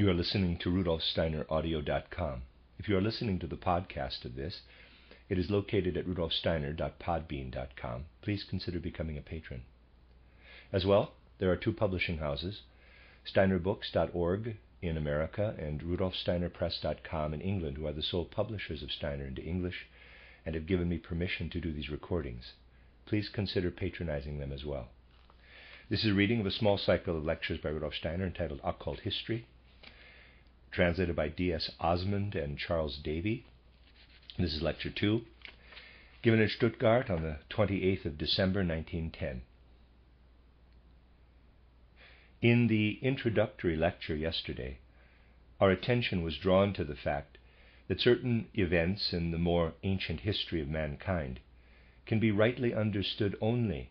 You are listening to rudolfsteineraudio.com. If you are listening to the podcast of this, it is located at rudolfsteiner.podbean.com. Please consider becoming a patron. As well, there are two publishing houses, steinerbooks.org in America and rudolfsteinerpress.com in England, who are the sole publishers of Steiner into English and have given me permission to do these recordings. Please consider patronizing them as well. This is a reading of a small cycle of lectures by Rudolf Steiner entitled Occult History, translated by D.S. Osmond and Charles Davy. This is lecture two, given in Stuttgart on the 28th of December 1910. In the introductory lecture yesterday, our attention was drawn to the fact that certain events in the more ancient history of mankind can be rightly understood only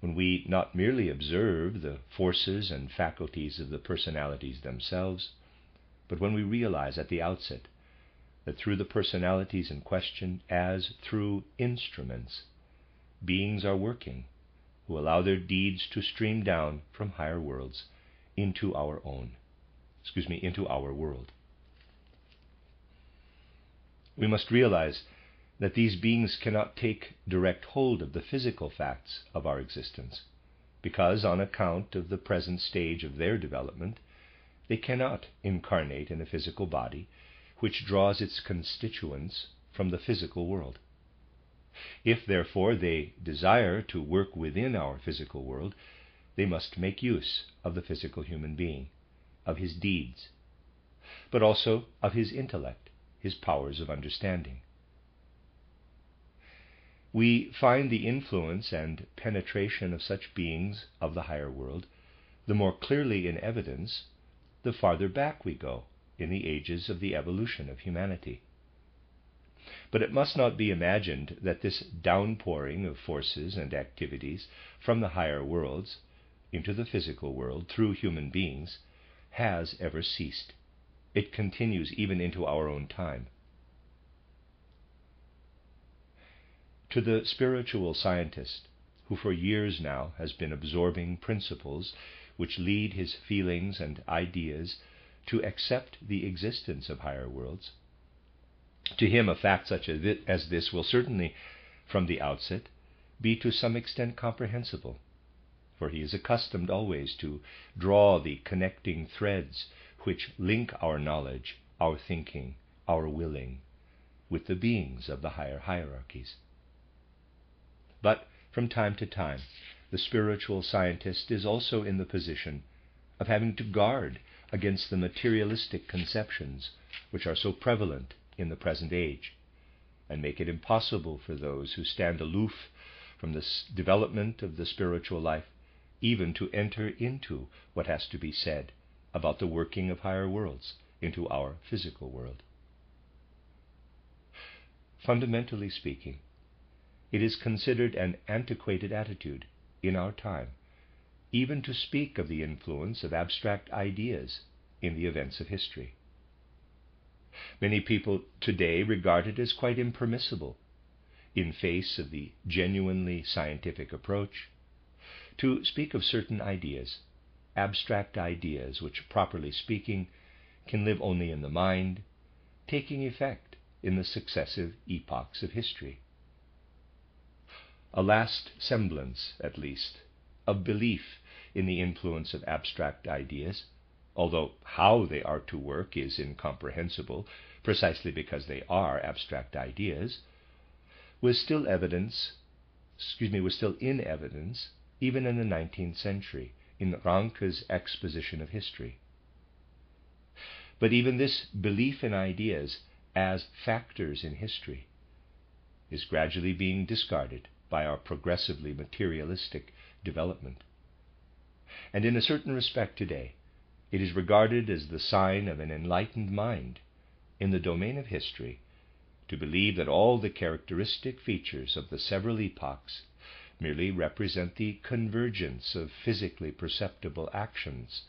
when we not merely observe the forces and faculties of the personalities themselves, but when we realize at the outset that through the personalities in question, as through instruments, beings are working who allow their deeds to stream down from higher worlds into our own, excuse me, into our world. We must realize that these beings cannot take direct hold of the physical facts of our existence, because, on account of the present stage of their development, they cannot incarnate in a physical body which draws its constituents from the physical world. If, therefore, they desire to work within our physical world, they must make use of the physical human being, of his deeds, but also of his intellect, his powers of understanding we find the influence and penetration of such beings of the higher world the more clearly in evidence the farther back we go in the ages of the evolution of humanity. But it must not be imagined that this downpouring of forces and activities from the higher worlds into the physical world through human beings has ever ceased. It continues even into our own time. To the spiritual scientist, who for years now has been absorbing principles which lead his feelings and ideas to accept the existence of higher worlds, to him a fact such as this will certainly, from the outset, be to some extent comprehensible, for he is accustomed always to draw the connecting threads which link our knowledge, our thinking, our willing, with the beings of the higher hierarchies. But from time to time, the spiritual scientist is also in the position of having to guard against the materialistic conceptions which are so prevalent in the present age and make it impossible for those who stand aloof from the development of the spiritual life even to enter into what has to be said about the working of higher worlds into our physical world. Fundamentally speaking, it is considered an antiquated attitude in our time, even to speak of the influence of abstract ideas in the events of history. Many people today regard it as quite impermissible, in face of the genuinely scientific approach, to speak of certain ideas, abstract ideas which, properly speaking, can live only in the mind, taking effect in the successive epochs of history a last semblance, at least, of belief in the influence of abstract ideas, although how they are to work is incomprehensible, precisely because they are abstract ideas, was still evidence, excuse me, was still in evidence even in the 19th century in Ranke's exposition of history. But even this belief in ideas as factors in history is gradually being discarded by our progressively materialistic development. And in a certain respect today, it is regarded as the sign of an enlightened mind in the domain of history to believe that all the characteristic features of the several epochs merely represent the convergence of physically perceptible actions,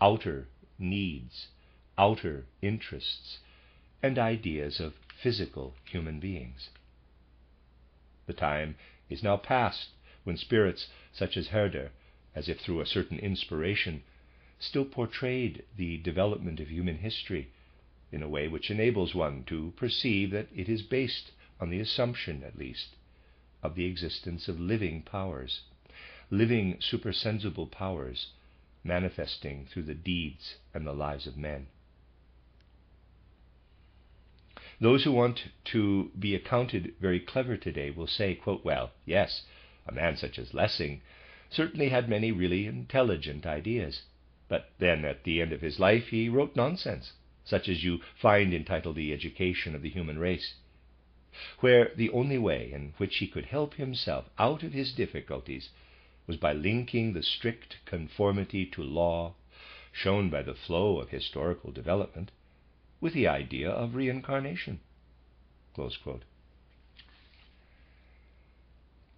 outer needs, outer interests, and ideas of physical human beings. The time is now past when spirits such as Herder, as if through a certain inspiration, still portrayed the development of human history in a way which enables one to perceive that it is based on the assumption, at least, of the existence of living powers, living supersensible powers manifesting through the deeds and the lives of men. Those who want to be accounted very clever today will say, quote, well, yes, a man such as Lessing certainly had many really intelligent ideas, but then at the end of his life he wrote nonsense, such as you find entitled The Education of the Human Race, where the only way in which he could help himself out of his difficulties was by linking the strict conformity to law shown by the flow of historical development with the idea of reincarnation.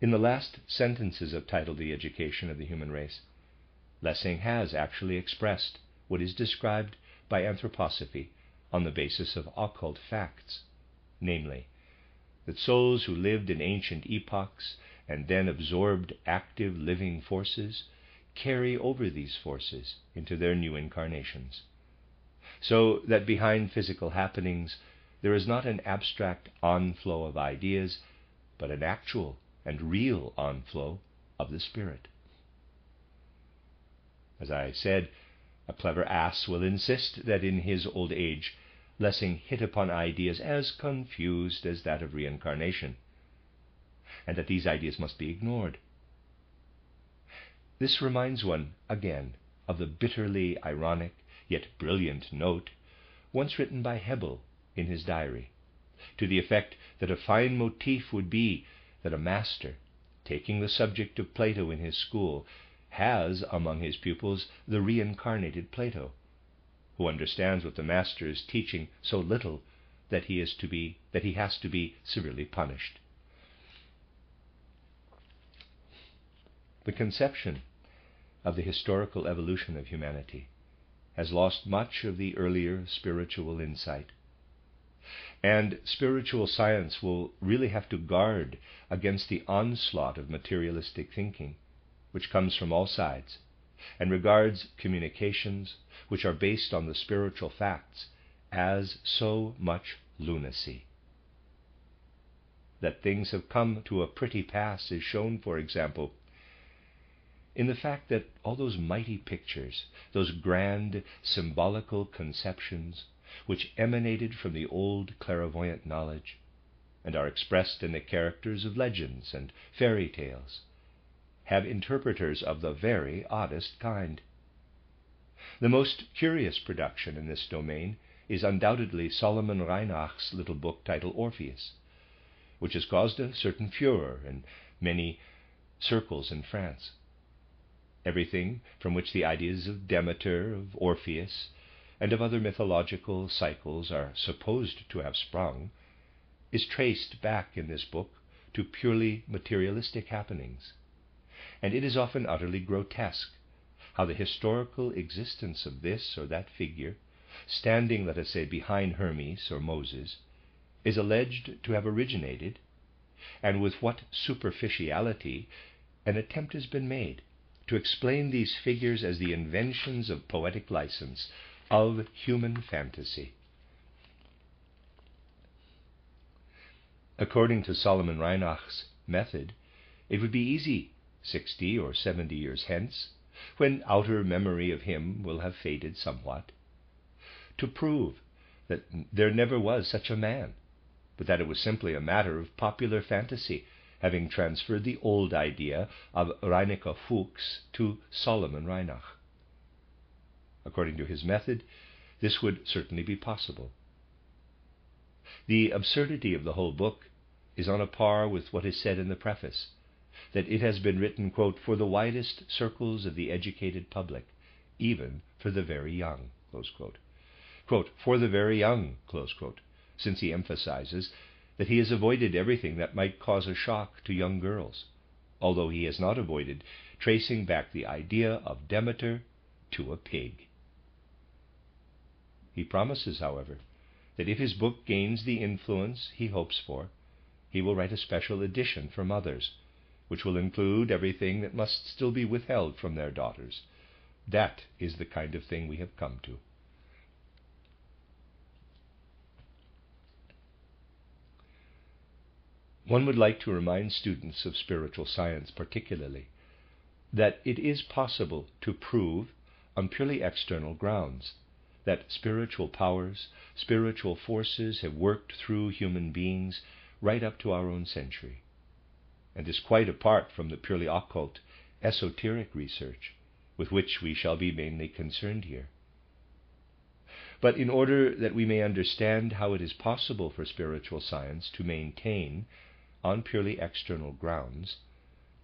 In the last sentences of title The Education of the Human Race, Lessing has actually expressed what is described by anthroposophy on the basis of occult facts, namely, that souls who lived in ancient epochs and then absorbed active living forces carry over these forces into their new incarnations so that behind physical happenings there is not an abstract onflow of ideas, but an actual and real onflow of the Spirit. As I said, a clever ass will insist that in his old age Lessing hit upon ideas as confused as that of reincarnation, and that these ideas must be ignored. This reminds one again of the bitterly ironic yet brilliant note once written by Hebbel in his diary, to the effect that a fine motif would be that a master, taking the subject of Plato in his school, has among his pupils the reincarnated Plato, who understands what the master is teaching so little that he is to be that he has to be severely punished. The conception of the historical evolution of humanity has lost much of the earlier spiritual insight. And spiritual science will really have to guard against the onslaught of materialistic thinking, which comes from all sides, and regards communications which are based on the spiritual facts as so much lunacy. That things have come to a pretty pass is shown, for example, in the fact that all those mighty pictures, those grand symbolical conceptions, which emanated from the old clairvoyant knowledge, and are expressed in the characters of legends and fairy tales, have interpreters of the very oddest kind. The most curious production in this domain is undoubtedly Salomon Reinach's little book titled Orpheus, which has caused a certain furor in many circles in France. Everything from which the ideas of Demeter, of Orpheus, and of other mythological cycles are supposed to have sprung is traced back in this book to purely materialistic happenings. And it is often utterly grotesque how the historical existence of this or that figure, standing, let us say, behind Hermes or Moses, is alleged to have originated, and with what superficiality an attempt has been made to explain these figures as the inventions of poetic license, of human fantasy. According to Salomon Reinach's method, it would be easy, sixty or seventy years hence, when outer memory of him will have faded somewhat, to prove that there never was such a man, but that it was simply a matter of popular fantasy having transferred the old idea of Reineke Fuchs to Salomon Reinach. According to his method, this would certainly be possible. The absurdity of the whole book is on a par with what is said in the preface, that it has been written, quote, for the widest circles of the educated public, even for the very young, quote. quote, for the very young, close quote, since he emphasizes that he has avoided everything that might cause a shock to young girls, although he has not avoided tracing back the idea of Demeter to a pig. He promises, however, that if his book gains the influence he hopes for, he will write a special edition for mothers, which will include everything that must still be withheld from their daughters, That is the kind of thing we have come to. One would like to remind students of spiritual science, particularly, that it is possible to prove on purely external grounds that spiritual powers, spiritual forces have worked through human beings right up to our own century, and is quite apart from the purely occult, esoteric research with which we shall be mainly concerned here. But in order that we may understand how it is possible for spiritual science to maintain, on purely external grounds,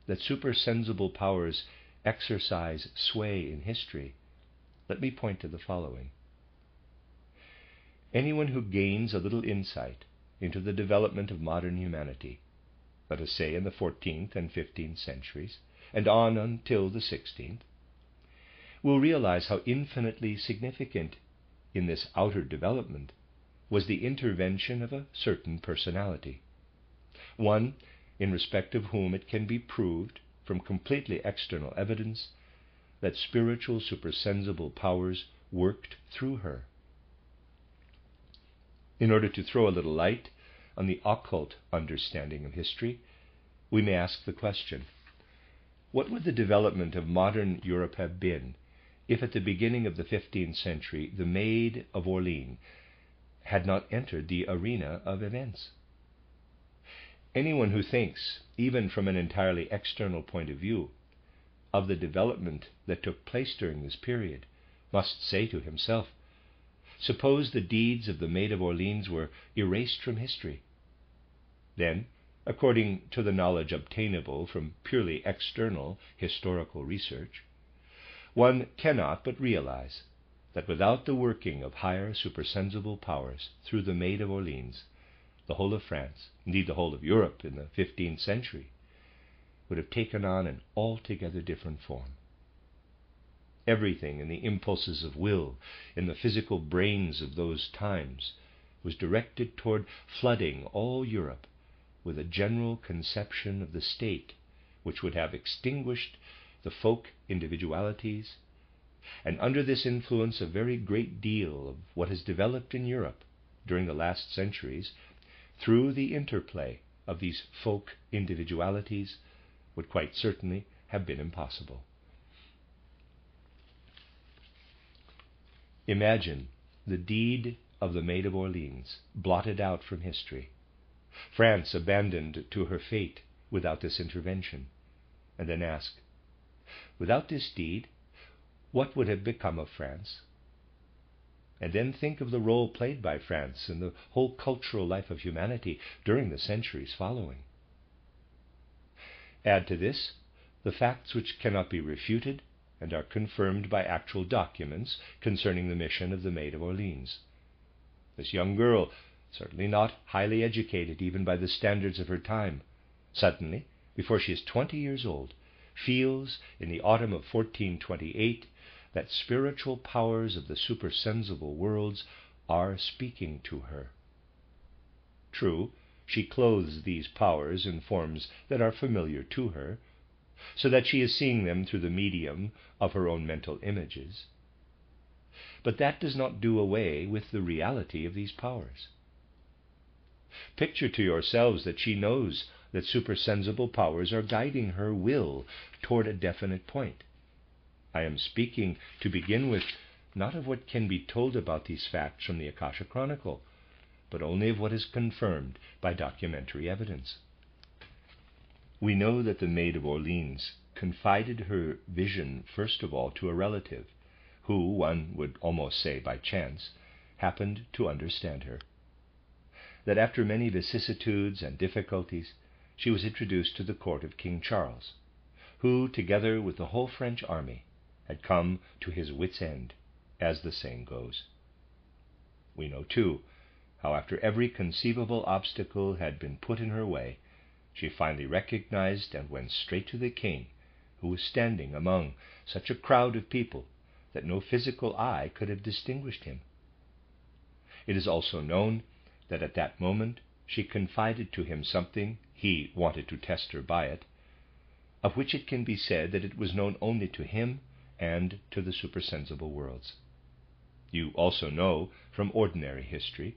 that supersensible powers exercise sway in history, let me point to the following. Anyone who gains a little insight into the development of modern humanity, let us say in the 14th and 15th centuries, and on until the 16th, will realize how infinitely significant in this outer development was the intervention of a certain personality, one in respect of whom it can be proved from completely external evidence that spiritual supersensible powers worked through her. In order to throw a little light on the occult understanding of history, we may ask the question what would the development of modern Europe have been if at the beginning of the 15th century the Maid of Orleans had not entered the arena of events. Anyone who thinks, even from an entirely external point of view, of the development that took place during this period must say to himself, Suppose the deeds of the Maid of Orleans were erased from history. Then, according to the knowledge obtainable from purely external historical research, one cannot but realize that without the working of higher supersensible powers through the Maid of Orleans, the whole of France, indeed the whole of Europe in the 15th century, would have taken on an altogether different form. Everything in the impulses of will, in the physical brains of those times, was directed toward flooding all Europe with a general conception of the state which would have extinguished the folk individualities, and under this influence a very great deal of what has developed in Europe during the last centuries, through the interplay of these folk individualities, would quite certainly have been impossible. Imagine the deed of the Maid of Orleans blotted out from history, France abandoned to her fate without this intervention, and then ask, Without this deed, what would have become of France? And then think of the role played by France in the whole cultural life of humanity during the centuries following. Add to this the facts which cannot be refuted and are confirmed by actual documents concerning the mission of the Maid of Orleans. This young girl, certainly not highly educated even by the standards of her time, suddenly, before she is twenty years old, feels in the autumn of 1428 that spiritual powers of the supersensible worlds are speaking to her. True, she clothes these powers in forms that are familiar to her, so that she is seeing them through the medium of her own mental images. But that does not do away with the reality of these powers. Picture to yourselves that she knows that supersensible powers are guiding her will toward a definite point. I am speaking, to begin with, not of what can be told about these facts from the Akasha Chronicle, but only of what is confirmed by documentary evidence. We know that the Maid of Orleans confided her vision first of all to a relative, who, one would almost say by chance, happened to understand her. That after many vicissitudes and difficulties, she was introduced to the court of King Charles, who, together with the whole French army, had come to his wits' end, as the saying goes. We know, too, how after every conceivable obstacle had been put in her way, she finally recognized and went straight to the king, who was standing among such a crowd of people that no physical eye could have distinguished him. It is also known that at that moment she confided to him something he wanted to test her by it, of which it can be said that it was known only to him and to the supersensible worlds. You also know from ordinary history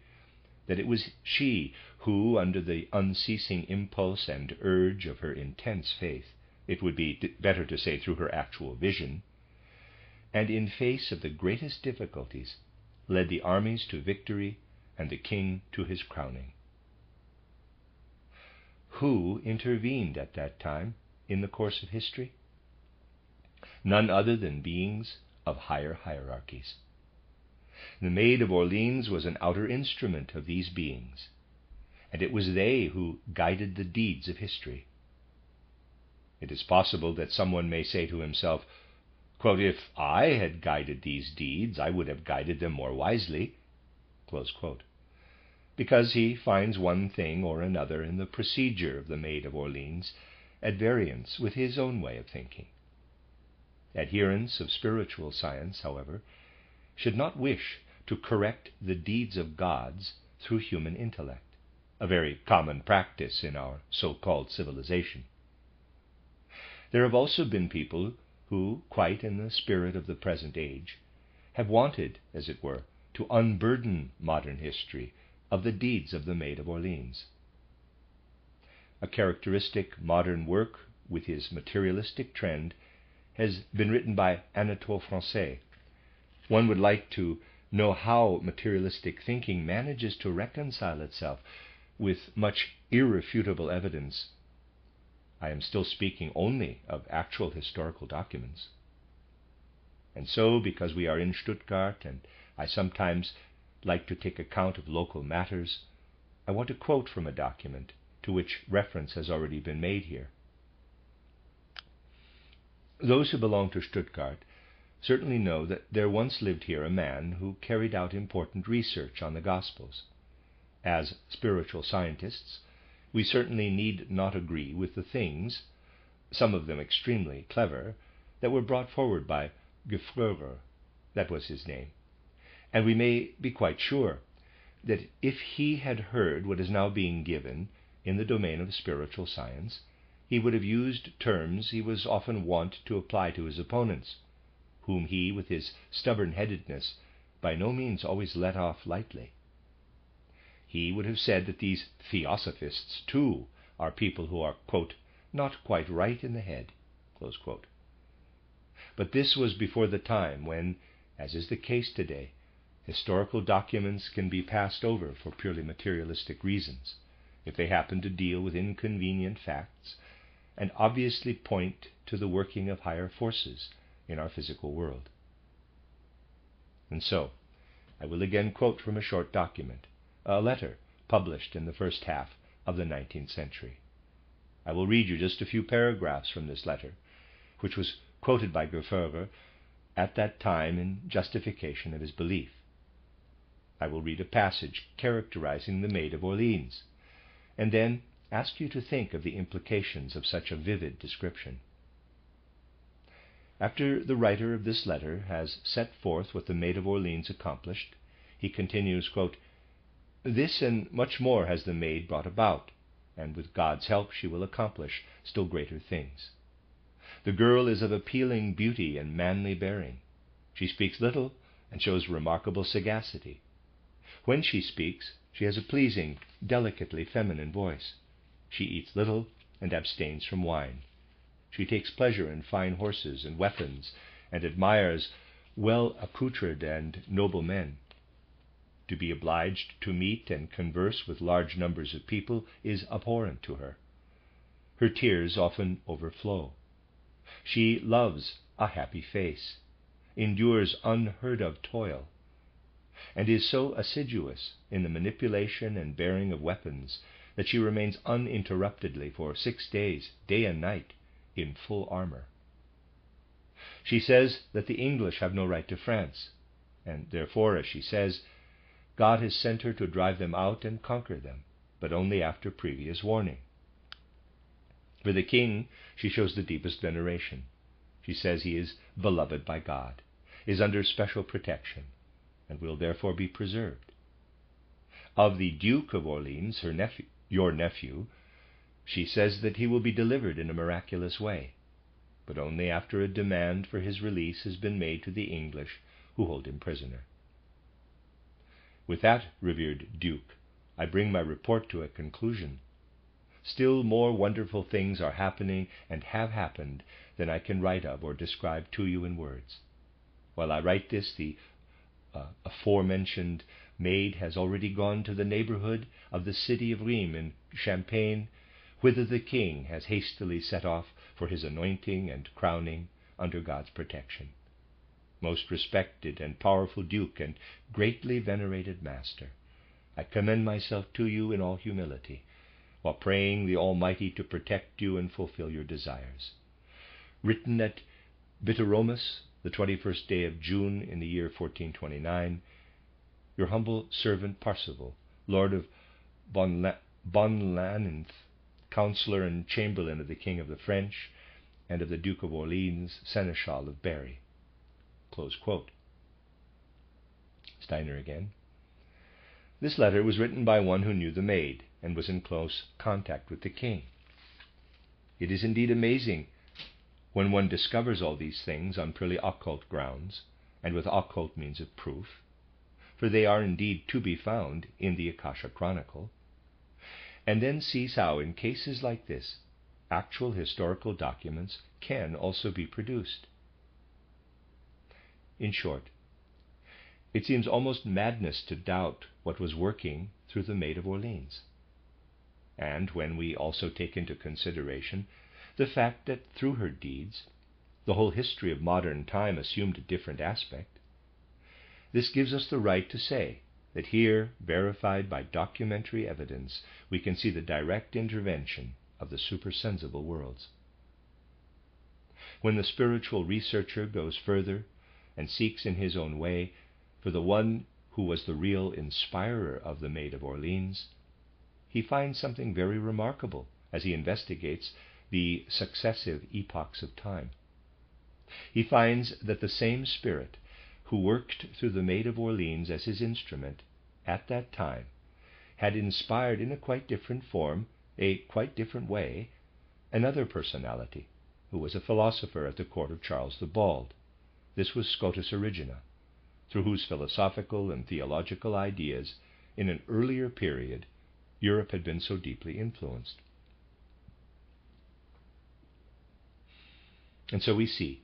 that it was she who, under the unceasing impulse and urge of her intense faith, it would be better to say through her actual vision, and in face of the greatest difficulties, led the armies to victory and the king to his crowning. Who intervened at that time in the course of history? None other than beings of higher hierarchies. The Maid of Orleans was an outer instrument of these beings, and it was they who guided the deeds of history. It is possible that someone may say to himself, quote, If I had guided these deeds, I would have guided them more wisely, because he finds one thing or another in the procedure of the Maid of Orleans at variance with his own way of thinking. Adherents of spiritual science, however, should not wish to correct the deeds of gods through human intellect, a very common practice in our so called civilization. There have also been people who, quite in the spirit of the present age, have wanted, as it were, to unburden modern history of the deeds of the Maid of Orleans. A characteristic modern work with his materialistic trend has been written by Anatole France. One would like to know how materialistic thinking manages to reconcile itself with much irrefutable evidence I am still speaking only of actual historical documents. And so, because we are in Stuttgart and I sometimes like to take account of local matters, I want to quote from a document to which reference has already been made here. Those who belong to Stuttgart certainly know that there once lived here a man who carried out important research on the Gospels. As spiritual scientists, we certainly need not agree with the things, some of them extremely clever, that were brought forward by Gfrörer, that was his name, and we may be quite sure that if he had heard what is now being given in the domain of spiritual science, he would have used terms he was often wont to apply to his opponents, whom he, with his stubborn headedness, by no means always let off lightly he would have said that these theosophists, too, are people who are, quote, not quite right in the head. Close quote. But this was before the time when, as is the case today, historical documents can be passed over for purely materialistic reasons, if they happen to deal with inconvenient facts and obviously point to the working of higher forces in our physical world. And so, I will again quote from a short document a letter published in the first half of the 19th century. I will read you just a few paragraphs from this letter, which was quoted by Gfrörer at that time in justification of his belief. I will read a passage characterizing the Maid of Orleans, and then ask you to think of the implications of such a vivid description. After the writer of this letter has set forth what the Maid of Orleans accomplished, he continues, quote, this and much more has the maid brought about, and with God's help she will accomplish still greater things. The girl is of appealing beauty and manly bearing. She speaks little and shows remarkable sagacity. When she speaks, she has a pleasing, delicately feminine voice. She eats little and abstains from wine. She takes pleasure in fine horses and weapons, and admires well accoutred and noble men. To be obliged to meet and converse with large numbers of people is abhorrent to her. Her tears often overflow. She loves a happy face, endures unheard of toil, and is so assiduous in the manipulation and bearing of weapons that she remains uninterruptedly for six days, day and night, in full armor. She says that the English have no right to France, and therefore, as she says, God has sent her to drive them out and conquer them, but only after previous warning. For the king, she shows the deepest veneration. She says he is beloved by God, is under special protection, and will therefore be preserved. Of the Duke of Orleans, her nephew, your nephew, she says that he will be delivered in a miraculous way. but only after a demand for his release has been made to the English who hold him prisoner. With that, revered Duke, I bring my report to a conclusion. Still more wonderful things are happening and have happened than I can write of or describe to you in words. While I write this, the uh, aforementioned maid has already gone to the neighborhood of the city of Rheims in Champagne, whither the king has hastily set off for his anointing and crowning under God's protection. Most respected and powerful Duke and greatly venerated Master, I commend myself to you in all humility while praying the Almighty to protect you and fulfill your desires. Written at Bitteromus, the 21st day of June in the year 1429, your humble servant Parsival, Lord of Bonlaninth, Councillor and Chamberlain of the King of the French, and of the Duke of Orleans, Seneschal of Berry. Steiner again. This letter was written by one who knew the maid and was in close contact with the king. It is indeed amazing when one discovers all these things on purely occult grounds and with occult means of proof, for they are indeed to be found in the Akasha Chronicle, and then sees how, in cases like this, actual historical documents can also be produced. In short, it seems almost madness to doubt what was working through the Maid of Orleans. And when we also take into consideration the fact that through her deeds the whole history of modern time assumed a different aspect, this gives us the right to say that here, verified by documentary evidence, we can see the direct intervention of the supersensible worlds. When the spiritual researcher goes further and seeks in his own way for the one who was the real inspirer of the Maid of Orleans, he finds something very remarkable as he investigates the successive epochs of time. He finds that the same spirit who worked through the Maid of Orleans as his instrument at that time had inspired in a quite different form, a quite different way, another personality who was a philosopher at the court of Charles the Bald. This was Scotus Erigena through whose philosophical and theological ideas, in an earlier period, Europe had been so deeply influenced. And so we see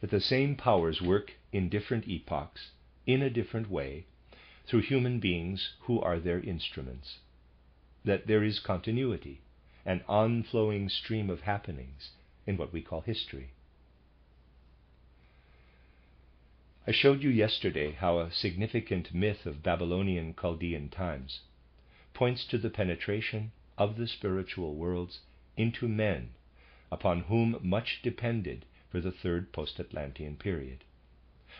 that the same powers work in different epochs, in a different way, through human beings who are their instruments. That there is continuity, an on-flowing stream of happenings in what we call history. I showed you yesterday how a significant myth of Babylonian Chaldean times points to the penetration of the spiritual worlds into men upon whom much depended for the third post Atlantean period,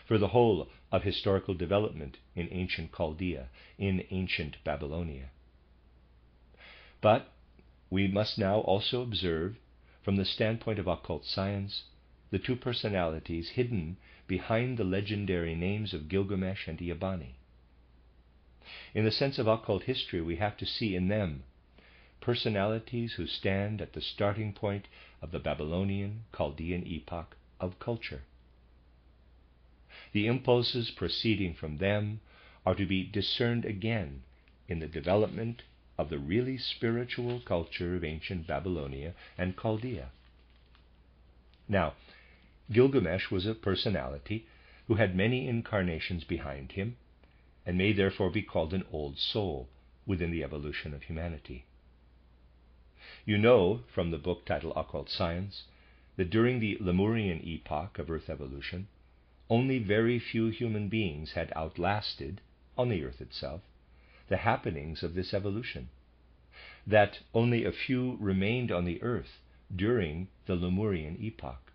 for the whole of historical development in ancient Chaldea, in ancient Babylonia. But we must now also observe, from the standpoint of occult science, the two personalities hidden behind the legendary names of Gilgamesh and Eabani. In the sense of occult history, we have to see in them personalities who stand at the starting point of the Babylonian Chaldean epoch of culture. The impulses proceeding from them are to be discerned again in the development of the really spiritual culture of ancient Babylonia and Chaldea. Now, Gilgamesh was a personality who had many incarnations behind him and may therefore be called an old soul within the evolution of humanity. You know from the book titled Occult Science that during the Lemurian epoch of Earth evolution, only very few human beings had outlasted, on the Earth itself, the happenings of this evolution. That only a few remained on the Earth during the Lemurian epoch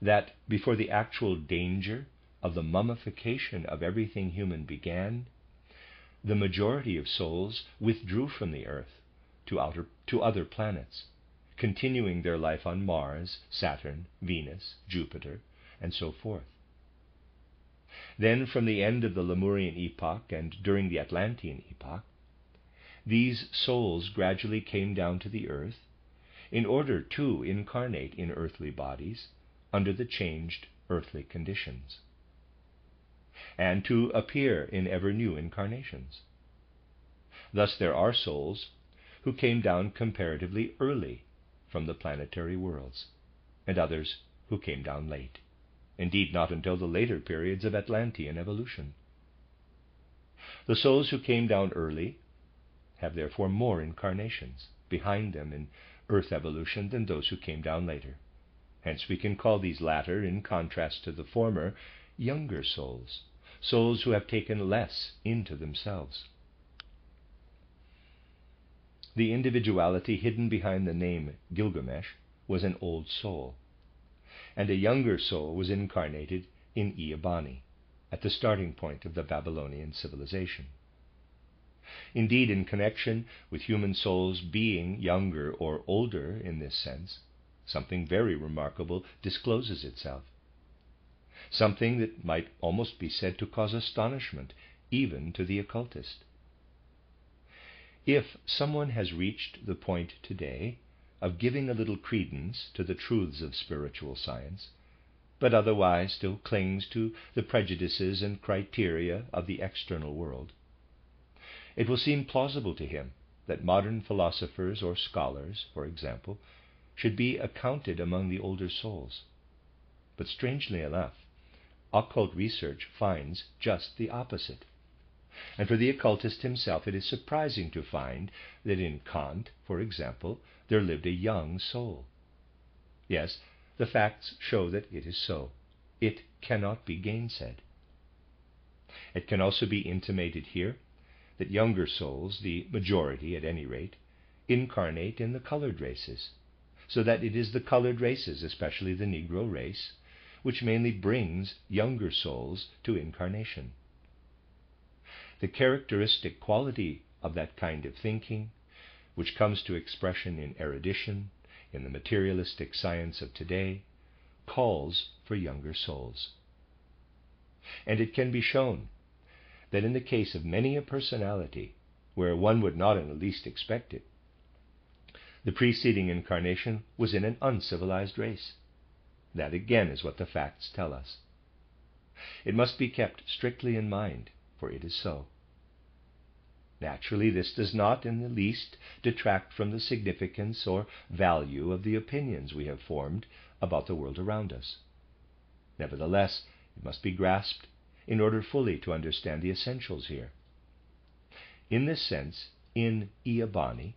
that before the actual danger of the mummification of everything human began, the majority of souls withdrew from the earth to, outer, to other planets, continuing their life on Mars, Saturn, Venus, Jupiter, and so forth. Then, from the end of the Lemurian epoch and during the Atlantean epoch, these souls gradually came down to the earth in order to incarnate in earthly bodies under the changed earthly conditions, and to appear in ever new incarnations. Thus, there are souls who came down comparatively early from the planetary worlds, and others who came down late. Indeed, not until the later periods of Atlantean evolution. The souls who came down early have therefore more incarnations behind them in Earth evolution than those who came down later. Hence, we can call these latter, in contrast to the former, younger souls, souls who have taken less into themselves. The individuality hidden behind the name Gilgamesh was an old soul, and a younger soul was incarnated in Ea Bani, at the starting point of the Babylonian civilization. Indeed, in connection with human souls being younger or older in this sense, something very remarkable discloses itself. Something that might almost be said to cause astonishment, even to the occultist. If someone has reached the point today of giving a little credence to the truths of spiritual science, but otherwise still clings to the prejudices and criteria of the external world, it will seem plausible to him that modern philosophers or scholars, for example, should be accounted among the older souls. But strangely enough, occult research finds just the opposite. And for the occultist himself, it is surprising to find that in Kant, for example, there lived a young soul. Yes, the facts show that it is so. It cannot be gainsaid. It can also be intimated here that younger souls, the majority at any rate, incarnate in the colored races, so that it is the colored races, especially the Negro race, which mainly brings younger souls to incarnation. The characteristic quality of that kind of thinking, which comes to expression in erudition, in the materialistic science of today, calls for younger souls. And it can be shown that in the case of many a personality, where one would not in the least expect it, the preceding incarnation was in an uncivilized race. That again is what the facts tell us. It must be kept strictly in mind, for it is so. Naturally, this does not in the least detract from the significance or value of the opinions we have formed about the world around us. Nevertheless, it must be grasped in order fully to understand the essentials here. In this sense, in Ea Bani,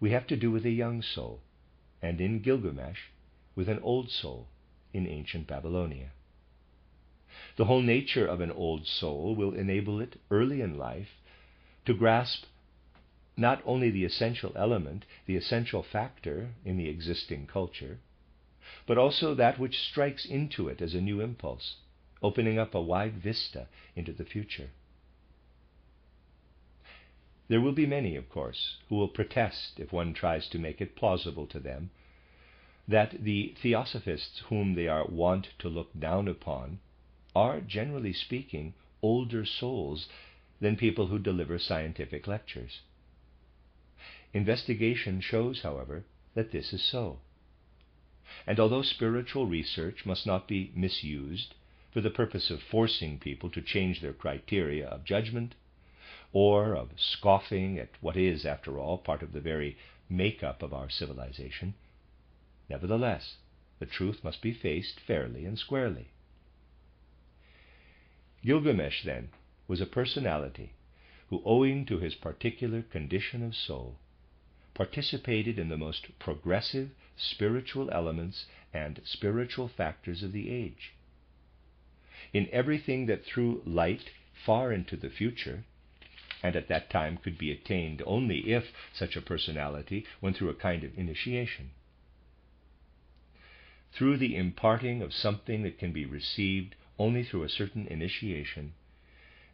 we have to do with a young soul, and in Gilgamesh, with an old soul in ancient Babylonia. The whole nature of an old soul will enable it early in life to grasp not only the essential element, the essential factor in the existing culture, but also that which strikes into it as a new impulse, opening up a wide vista into the future. There will be many, of course, who will protest if one tries to make it plausible to them that the theosophists whom they are wont to look down upon are, generally speaking, older souls than people who deliver scientific lectures. Investigation shows, however, that this is so. And although spiritual research must not be misused for the purpose of forcing people to change their criteria of judgment, or of scoffing at what is, after all, part of the very make-up of our civilization. Nevertheless, the truth must be faced fairly and squarely. Gilgamesh, then, was a personality who, owing to his particular condition of soul, participated in the most progressive spiritual elements and spiritual factors of the age in everything that threw light far into the future, and at that time could be attained only if such a personality went through a kind of initiation. Through the imparting of something that can be received only through a certain initiation,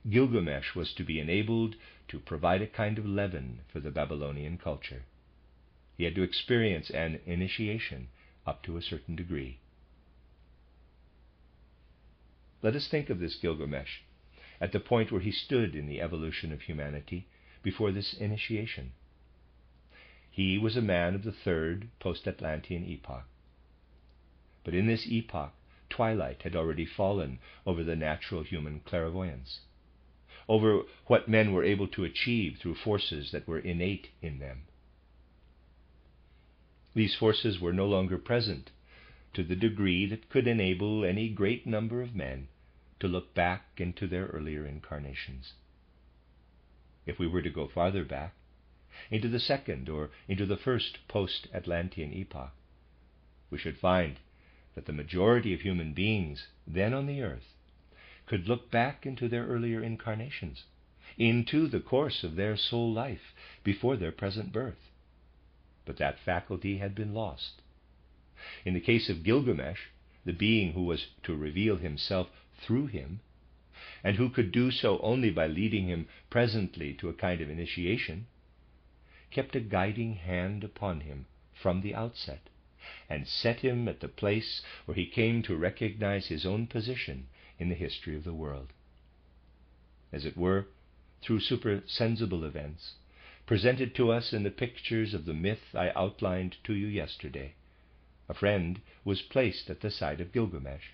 Gilgamesh was to be enabled to provide a kind of leaven for the Babylonian culture. He had to experience an initiation up to a certain degree. Let us think of this Gilgamesh at the point where he stood in the evolution of humanity before this initiation. He was a man of the third post Atlantean epoch. But in this epoch, twilight had already fallen over the natural human clairvoyance, over what men were able to achieve through forces that were innate in them. These forces were no longer present to the degree that could enable any great number of men to look back into their earlier incarnations. If we were to go farther back, into the second or into the first post Atlantean epoch, we should find that the majority of human beings then on the earth could look back into their earlier incarnations, into the course of their soul life before their present birth. But that faculty had been lost. In the case of Gilgamesh, the being who was to reveal himself through him, and who could do so only by leading him presently to a kind of initiation, kept a guiding hand upon him from the outset, and set him at the place where he came to recognize his own position in the history of the world. As it were, through supersensible events, presented to us in the pictures of the myth I outlined to you yesterday, a friend was placed at the side of Gilgamesh,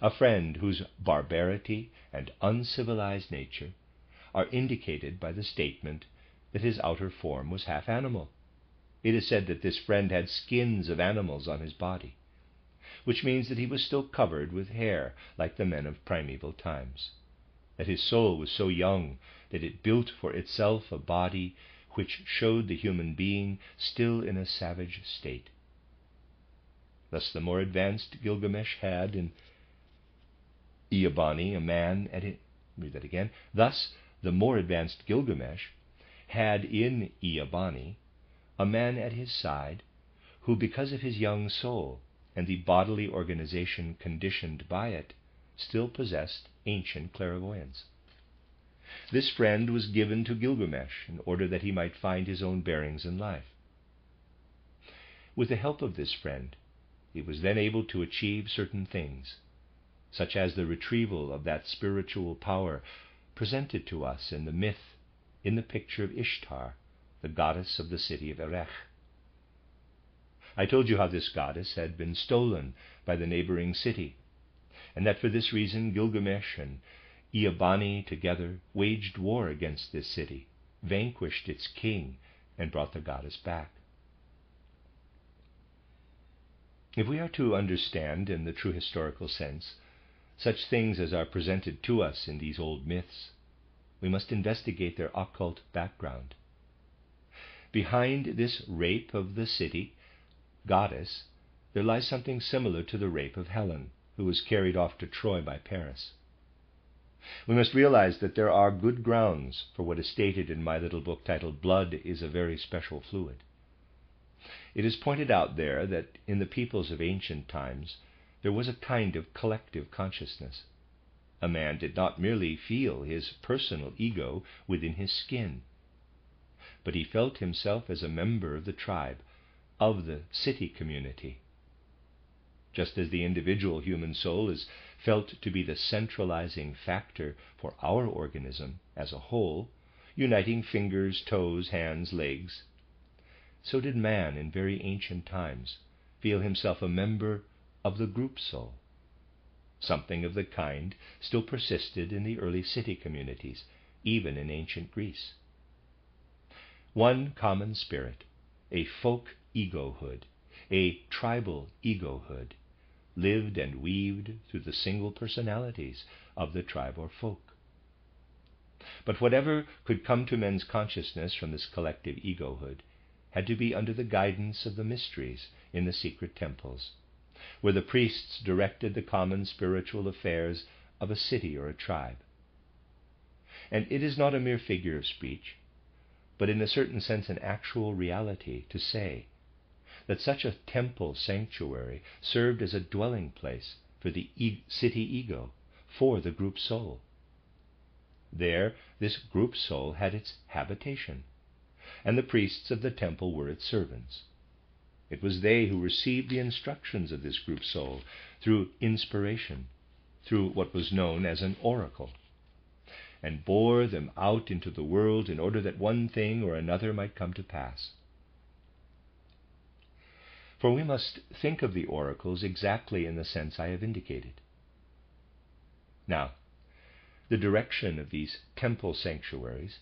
a friend whose barbarity and uncivilized nature are indicated by the statement that his outer form was half animal. It is said that this friend had skins of animals on his body, which means that he was still covered with hair like the men of primeval times, that his soul was so young that it built for itself a body which showed the human being still in a savage state. Thus, the more advanced Gilgamesh had in Eabani a man at it. Read that again. Thus, the more advanced Gilgamesh had in Eabani a man at his side who, because of his young soul and the bodily organization conditioned by it, still possessed ancient clairvoyance. This friend was given to Gilgamesh in order that he might find his own bearings in life. With the help of this friend, he was then able to achieve certain things, such as the retrieval of that spiritual power presented to us in the myth in the picture of Ishtar, the goddess of the city of Erech. I told you how this goddess had been stolen by the neighboring city, and that for this reason Gilgamesh and Eabani together waged war against this city, vanquished its king, and brought the goddess back. If we are to understand, in the true historical sense, such things as are presented to us in these old myths, we must investigate their occult background. Behind this rape of the city goddess, there lies something similar to the rape of Helen, who was carried off to Troy by Paris. We must realize that there are good grounds for what is stated in my little book titled Blood is a Very Special Fluid. It is pointed out there that in the peoples of ancient times there was a kind of collective consciousness. A man did not merely feel his personal ego within his skin, but he felt himself as a member of the tribe, of the city community. Just as the individual human soul is felt to be the centralizing factor for our organism as a whole, uniting fingers, toes, hands, legs, so did man in very ancient times feel himself a member of the group soul. Something of the kind still persisted in the early city communities, even in ancient Greece. One common spirit, a folk egohood, a tribal egohood, lived and weaved through the single personalities of the tribe or folk. But whatever could come to men's consciousness from this collective egohood had to be under the guidance of the mysteries in the secret temples where the priests directed the common spiritual affairs of a city or a tribe. And it is not a mere figure of speech, but in a certain sense an actual reality to say that such a temple sanctuary served as a dwelling place for the e- city ego, for the group soul. There, this group soul had its habitation, and the priests of the temple were its servants. It was they who received the instructions of this group soul through inspiration, through what was known as an oracle, and bore them out into the world in order that one thing or another might come to pass. For we must think of the oracles exactly in the sense I have indicated. Now, the direction of these temple sanctuaries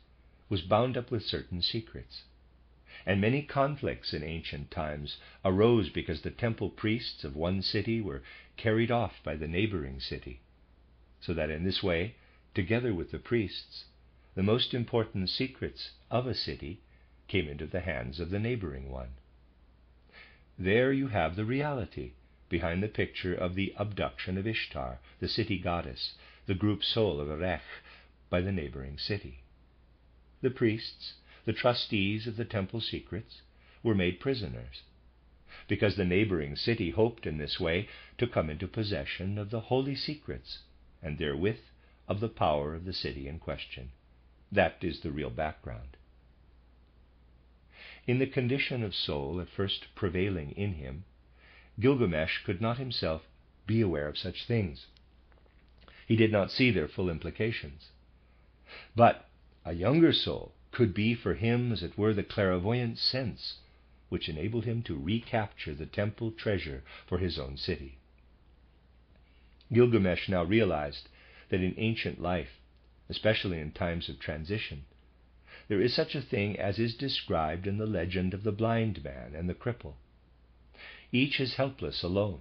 was bound up with certain secrets. And many conflicts in ancient times arose because the temple priests of one city were carried off by the neighboring city, so that in this way, together with the priests, the most important secrets of a city came into the hands of the neighboring one. There you have the reality behind the picture of the abduction of Ishtar, the city goddess, the group soul of Erech, by the neighboring city. The priests, the trustees of the temple secrets, were made prisoners, because the neighboring city hoped in this way to come into possession of the holy secrets, and therewith of the power of the city in question. That is the real background. In the condition of soul at first prevailing in him, Gilgamesh could not himself be aware of such things. He did not see their full implications. But a younger soul could be for him, as it were, the clairvoyant sense which enabled him to recapture the temple treasure for his own city. Gilgamesh now realized that in ancient life, especially in times of transition, there is such a thing as is described in the legend of the blind man and the cripple. Each is helpless alone,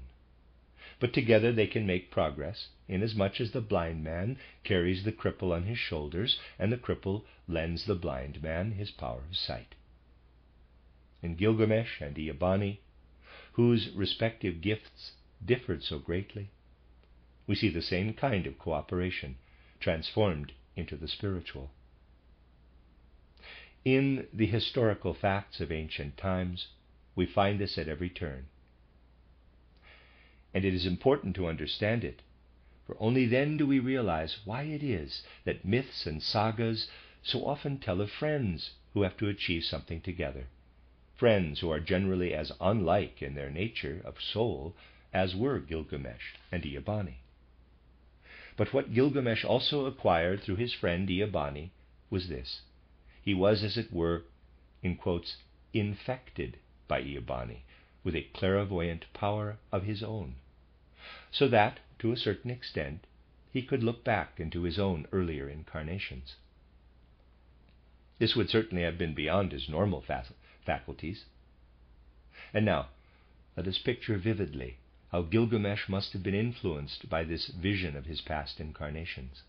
but together they can make progress, inasmuch as the blind man carries the cripple on his shoulders, and the cripple lends the blind man his power of sight. In Gilgamesh and Eabani, whose respective gifts differed so greatly, we see the same kind of cooperation transformed into the spiritual. In the historical facts of ancient times, we find this at every turn. And it is important to understand it, for only then do we realize why it is that myths and sagas so often tell of friends who have to achieve something together. Friends who are generally as unlike in their nature of soul as were Gilgamesh and Eabani. But what Gilgamesh also acquired through his friend Eabani was this he was, as it were, in quotes, infected by Eabani with a clairvoyant power of his own, so that, to a certain extent, he could look back into his own earlier incarnations. This would certainly have been beyond his normal faculties. And now, let us picture vividly how Gilgamesh must have been influenced by this vision of his past incarnations.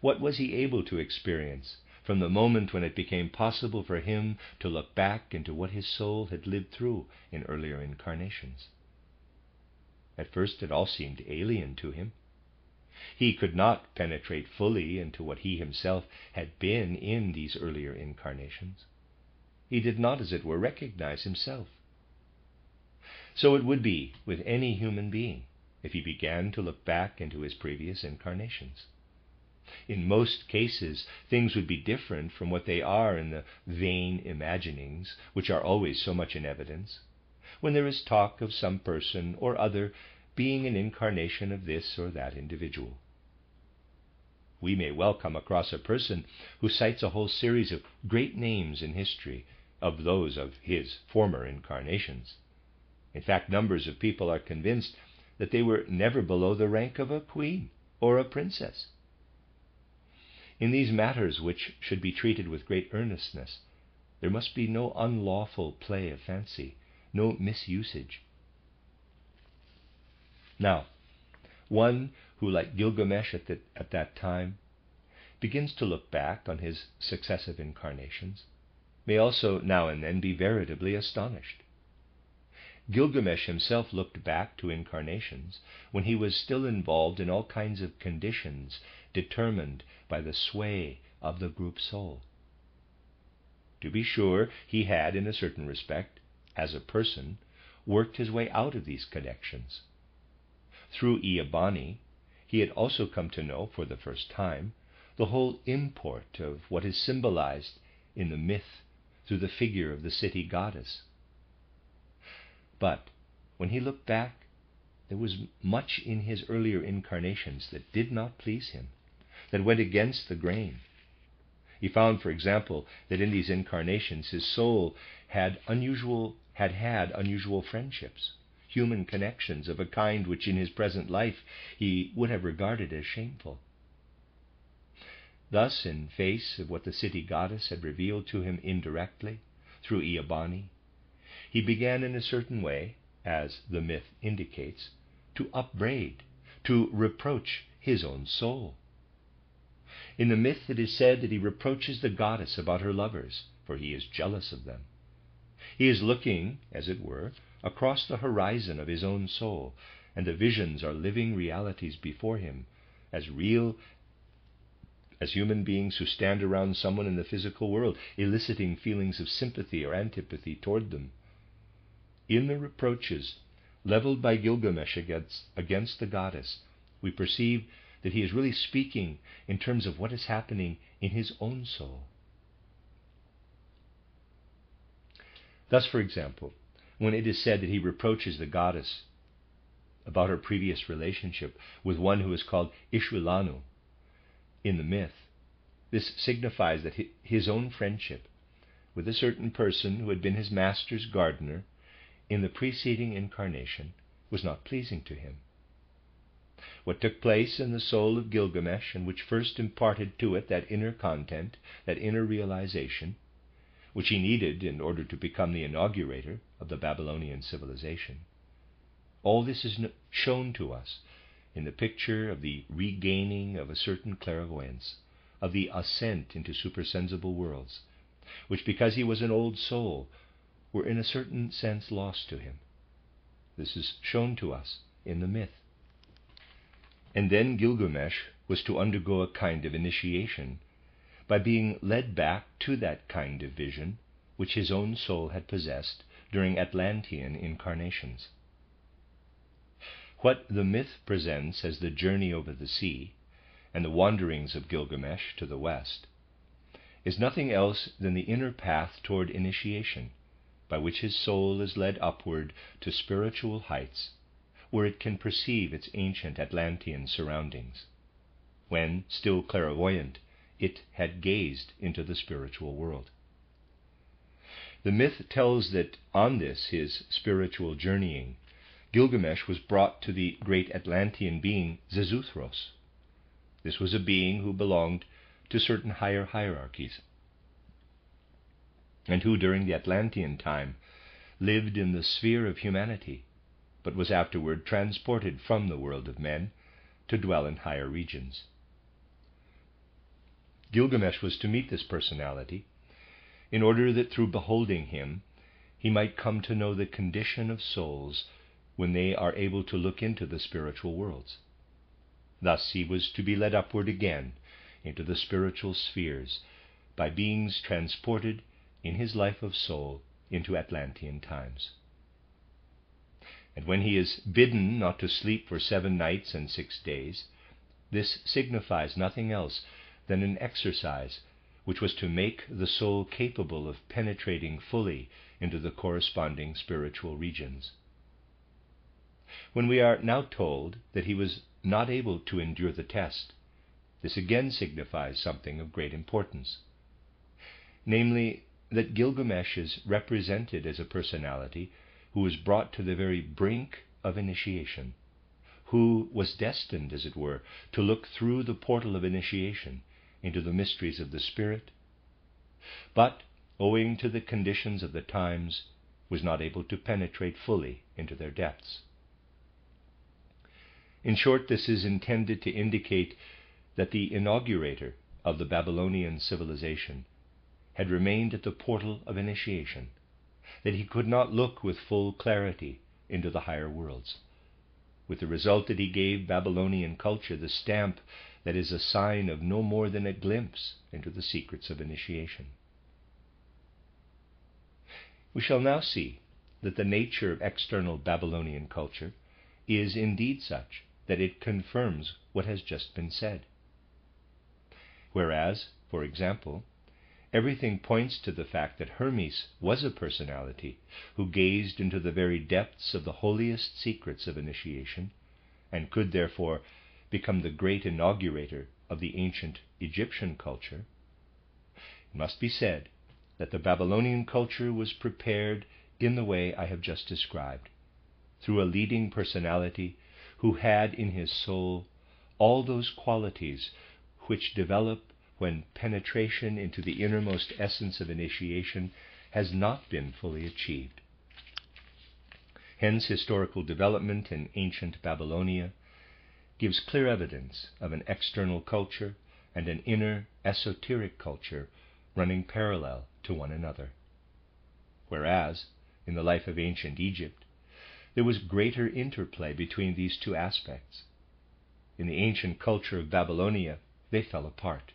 What was he able to experience from the moment when it became possible for him to look back into what his soul had lived through in earlier incarnations. At first, it all seemed alien to him. He could not penetrate fully into what he himself had been in these earlier incarnations. He did not, as it were, recognize himself. So it would be with any human being if he began to look back into his previous incarnations. In most cases, things would be different from what they are in the vain imaginings which are always so much in evidence, when there is talk of some person or other being an incarnation of this or that individual. We may well come across a person who cites a whole series of great names in history of those of his former incarnations. In fact, numbers of people are convinced that they were never below the rank of a queen or a princess. In these matters, which should be treated with great earnestness, there must be no unlawful play of fancy, no misusage. Now, one who, like Gilgamesh at, the, at that time, begins to look back on his successive incarnations, may also now and then be veritably astonished. Gilgamesh himself looked back to incarnations when he was still involved in all kinds of conditions determined by the sway of the group soul. To be sure, he had, in a certain respect, as a person, worked his way out of these connections. Through Eabani, he had also come to know, for the first time, the whole import of what is symbolized in the myth through the figure of the city goddess. But when he looked back, there was much in his earlier incarnations that did not please him that went against the grain. He found, for example, that in these incarnations his soul had unusual had had unusual friendships, human connections of a kind which in his present life he would have regarded as shameful. Thus, in face of what the city goddess had revealed to him indirectly through Eabani, he began in a certain way, as the myth indicates, to upbraid, to reproach his own soul. In the myth, it is said that he reproaches the goddess about her lovers, for he is jealous of them. He is looking, as it were, across the horizon of his own soul, and the visions are living realities before him, as real as human beings who stand around someone in the physical world, eliciting feelings of sympathy or antipathy toward them. In the reproaches leveled by Gilgamesh against, against the goddess, we perceive that he is really speaking in terms of what is happening in his own soul. Thus, for example, when it is said that he reproaches the goddess about her previous relationship with one who is called Ishvilanu in the myth, this signifies that his own friendship with a certain person who had been his master's gardener in the preceding incarnation was not pleasing to him. What took place in the soul of Gilgamesh, and which first imparted to it that inner content, that inner realization, which he needed in order to become the inaugurator of the Babylonian civilization, all this is shown to us in the picture of the regaining of a certain clairvoyance, of the ascent into supersensible worlds, which, because he was an old soul, were in a certain sense lost to him. This is shown to us in the myth. And then Gilgamesh was to undergo a kind of initiation by being led back to that kind of vision which his own soul had possessed during Atlantean incarnations. What the myth presents as the journey over the sea and the wanderings of Gilgamesh to the west is nothing else than the inner path toward initiation, by which his soul is led upward to spiritual heights where it can perceive its ancient Atlantean surroundings, when, still clairvoyant, it had gazed into the spiritual world. The myth tells that on this, his spiritual journeying, Gilgamesh was brought to the great Atlantean being Xisuthros. This was a being who belonged to certain higher hierarchies, and who during the Atlantean time lived in the sphere of humanity, but was afterward transported from the world of men to dwell in higher regions. Gilgamesh was to meet this personality in order that through beholding him he might come to know the condition of souls when they are able to look into the spiritual worlds. Thus he was to be led upward again into the spiritual spheres by beings transported in his life of soul into Atlantean times. And when he is bidden not to sleep for seven nights and six days, this signifies nothing else than an exercise which was to make the soul capable of penetrating fully into the corresponding spiritual regions. When we are now told that he was not able to endure the test, this again signifies something of great importance. Namely, that Gilgamesh is represented as a personality who was brought to the very brink of initiation, who was destined, as it were, to look through the portal of initiation into the mysteries of the Spirit, but, owing to the conditions of the times, was not able to penetrate fully into their depths. In short, this is intended to indicate that the inaugurator of the Babylonian civilization had remained at the portal of initiation, that he could not look with full clarity into the higher worlds, with the result that he gave Babylonian culture the stamp that is a sign of no more than a glimpse into the secrets of initiation. We shall now see that the nature of external Babylonian culture is indeed such that it confirms what has just been said. Whereas, for example, everything points to the fact that Hermes was a personality who gazed into the very depths of the holiest secrets of initiation and could therefore become the great inaugurator of the ancient Egyptian culture, it must be said that the Babylonian culture was prepared in the way I have just described, through a leading personality who had in his soul all those qualities which develop when penetration into the innermost essence of initiation has not been fully achieved. Hence, historical development in ancient Babylonia gives clear evidence of an external culture and an inner esoteric culture running parallel to one another. Whereas, in the life of ancient Egypt, there was greater interplay between these two aspects. In the ancient culture of Babylonia, they fell apart.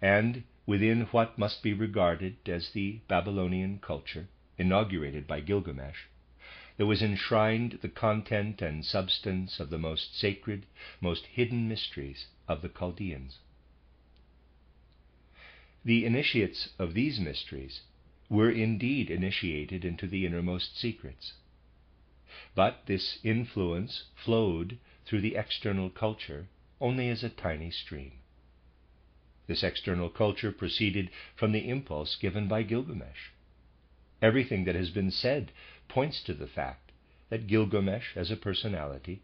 And within what must be regarded as the Babylonian culture, inaugurated by Gilgamesh, there was enshrined the content and substance of the most sacred, most hidden mysteries of the Chaldeans. The initiates of these mysteries were indeed initiated into the innermost secrets. But this influence flowed through the external culture only as a tiny stream. This external culture proceeded from the impulse given by Gilgamesh. Everything that has been said points to the fact that Gilgamesh, as a personality,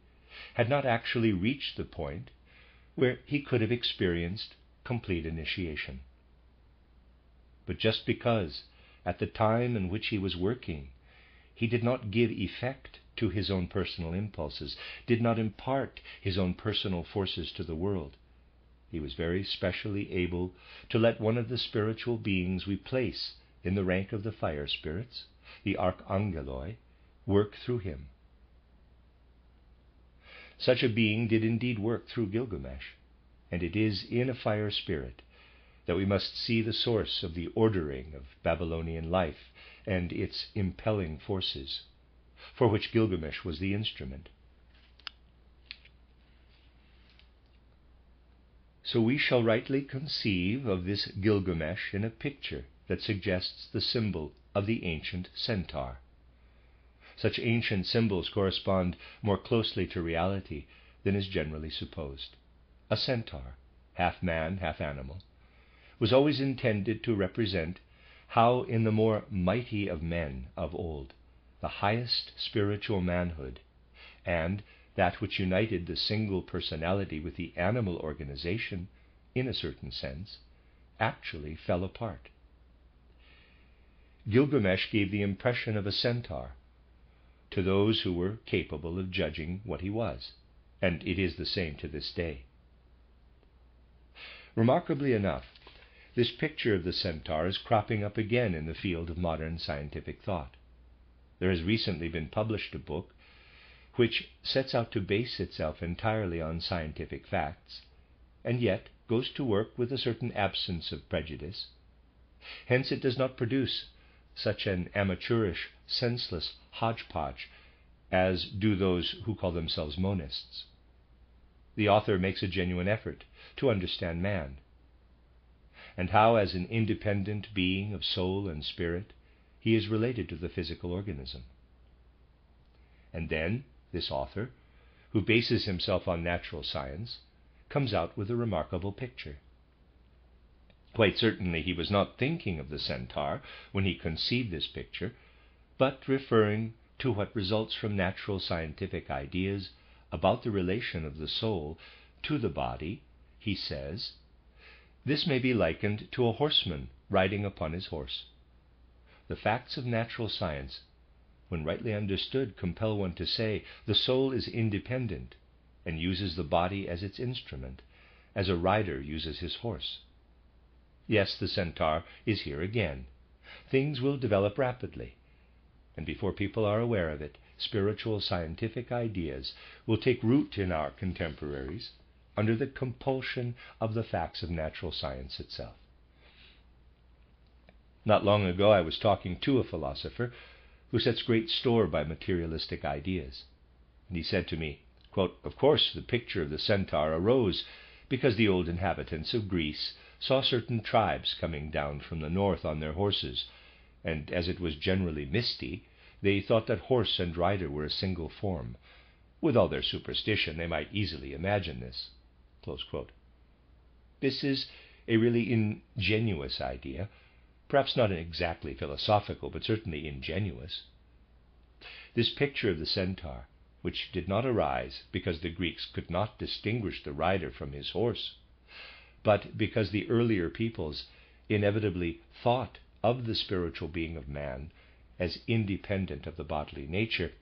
had not actually reached the point where he could have experienced complete initiation. But just because, at the time in which he was working, he did not give effect to his own personal impulses, did not impart his own personal forces to the world, he was very specially able to let one of the spiritual beings we place in the rank of the fire spirits, the archangeloi, work through him. Such a being did indeed work through Gilgamesh, and it is in a fire spirit that we must see the source of the ordering of Babylonian life and its impelling forces, for which Gilgamesh was the instrument. So we shall rightly conceive of this Gilgamesh in a picture that suggests the symbol of the ancient centaur. Such ancient symbols correspond more closely to reality than is generally supposed. A centaur, half man, half animal, was always intended to represent how, in the more mighty of men of old, the highest spiritual manhood, and that which united the single personality with the animal organization, in a certain sense, actually fell apart. Gilgamesh gave the impression of a centaur to those who were capable of judging what he was, and it is the same to this day. Remarkably enough, this picture of the centaur is cropping up again in the field of modern scientific thought. There has recently been published a book which sets out to base itself entirely on scientific facts, and yet goes to work with a certain absence of prejudice. Hence, it does not produce such an amateurish, senseless hodgepodge as do those who call themselves monists. The author makes a genuine effort to understand man and how, as an independent being of soul and spirit, he is related to the physical organism. And then, this author, who bases himself on natural science, comes out with a remarkable picture. Quite certainly he was not thinking of the centaur when he conceived this picture, but referring to what results from natural scientific ideas about the relation of the soul to the body, he says, this may be likened to a horseman riding upon his horse. The facts of natural science, when rightly understood, compel one to say the soul is independent and uses the body as its instrument, as a rider uses his horse. Yes, the centaur is here again. Things will develop rapidly, and before people are aware of it, spiritual scientific ideas will take root in our contemporaries under the compulsion of the facts of natural science itself. Not long ago, I was talking to a philosopher who sets great store by materialistic ideas. And he said to me, quote, Of course, the picture of the centaur arose because the old inhabitants of Greece saw certain tribes coming down from the north on their horses, and as it was generally misty, they thought that horse and rider were a single form. With all their superstition, they might easily imagine this. This is a really ingenuous idea, perhaps not exactly philosophical, but certainly ingenuous. This picture of the centaur, which did not arise because the Greeks could not distinguish the rider from his horse, but because the earlier peoples inevitably thought of the spiritual being of man as independent of the bodily nature,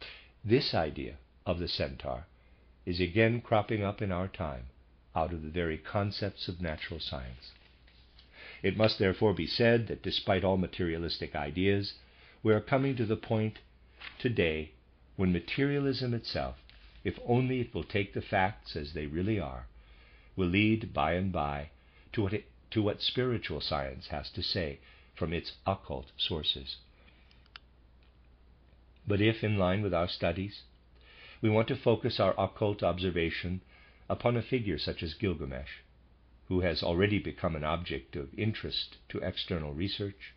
this idea of the centaur is again cropping up in our time out of the very concepts of natural science. It must therefore be said that despite all materialistic ideas, we are coming to the point today when materialism itself, if only it will take the facts as they really are, will lead by and by to what, it, to what spiritual science has to say from its occult sources. But if, in line with our studies, we want to focus our occult observation upon a figure such as Gilgamesh, who has already become an object of interest to external research,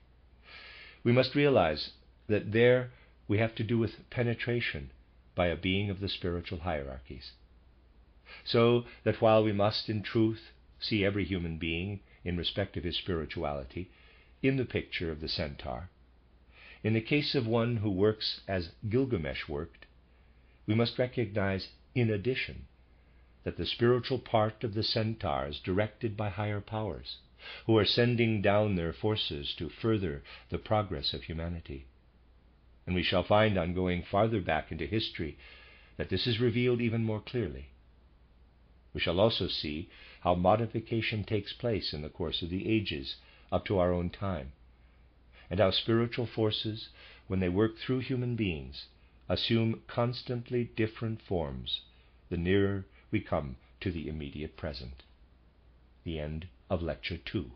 we must realize that there we have to do with penetration by a being of the spiritual hierarchies. So that while we must in truth see every human being in respect of his spirituality in the picture of the centaur, in the case of one who works as Gilgamesh worked, we must recognize in addition that the spiritual part of the centaur is directed by higher powers, who are sending down their forces to further the progress of humanity. And we shall find on going farther back into history that this is revealed even more clearly. We shall also see how modification takes place in the course of the ages up to our own time, and how spiritual forces, when they work through human beings, assume constantly different forms the nearer we come to the immediate present. The end of Lecture 2.